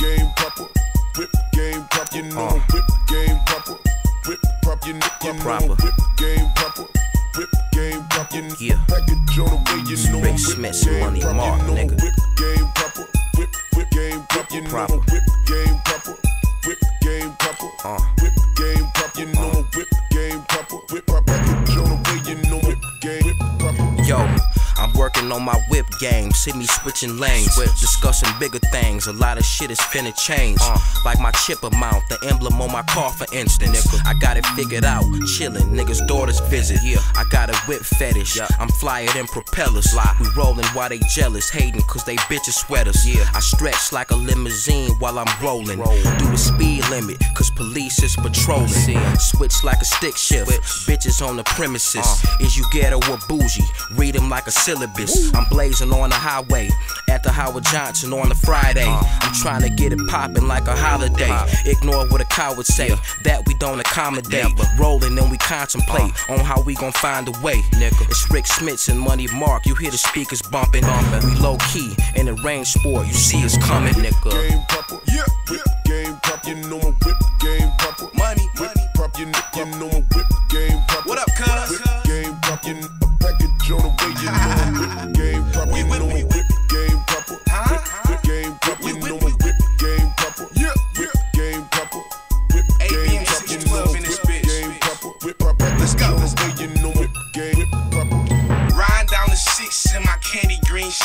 game proper. Whip game proper. You know Uh. whip game proper. Whip proper. You know, you know Proper. whip game proper. Whip game proper. You know Yeah. package on the way. You know Rick whip Smitz game money proper. mark, you know nigga. Whip game proper. Whip whip game proper. You know Proper. whip game proper. Whip game proper. Uh. Whip game proper. You know whip working on my whip game. See me switching lanes, discussing bigger things. A lot of shit is finna change. Like my chip amount, the emblem on my car, for instance. I got it figured out, chillin'. Niggas' daughters visit. Yeah, I got a whip fetish. I'm flyer than propellers. Fly. We rollin' while they jealous, hating cause they bitches sweaters. Yeah, I stretch like a limousine while I'm rollin'. Do the speed limit, cause police is patrolling. Switch like a stick shift. Bitches on the premises. Is you ghetto or bougie? Read them like a syllabus. I'm blazing on the highway at the Howard Johnson on a Friday. Uh. I'm trying to get it poppin' like a holiday. Ignore what a coward say. That we don't accommodate. Rolling and we contemplate uh. on how we gon' find a way. Nigga. It's Rick Smitz and Money Mark. You hear the speakers bumping. We low key in the range sport. You see us coming, nigga. game proper. Yeah, whip game proper. You know my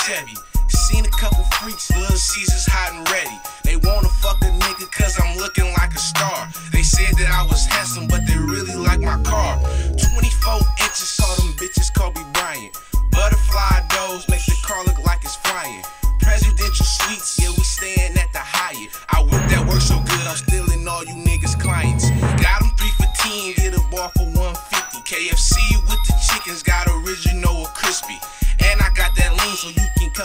Chevy. Seen a couple freaks, Little Caesars hot and ready. They wanna fuck a nigga cause I'm looking like a star. They said that I was handsome, but they really like my car. 24 inches, saw them bitches Kobe Bryant. Butterfly doors make the car look like it's flying. Presidential suites, yeah, we staying at the Hyatt. I whip that work so good, I'm stealing all you niggas' clients. Got them 3 for 10, get a bar for 150. KFC with the chickens, got original or crispy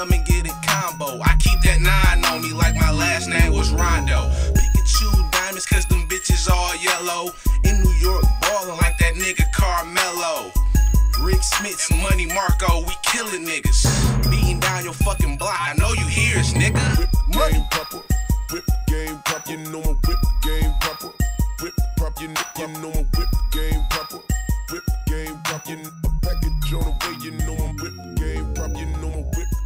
come and get it combo. I keep that nine on me like my last name was Rondo. Pikachu diamonds, cause them bitches all yellow. In New York, ballin' like that nigga Carmelo. Rick Smitz Money Marco, we killin' niggas. Beating down your fucking block, I know you hear us, nigga. Whip game proper, whip game proper, you know my whip game proper. Whip prop, you know my whip game proper. Whip game proper. you know package on the way, you know my whip game proper. you know my whip.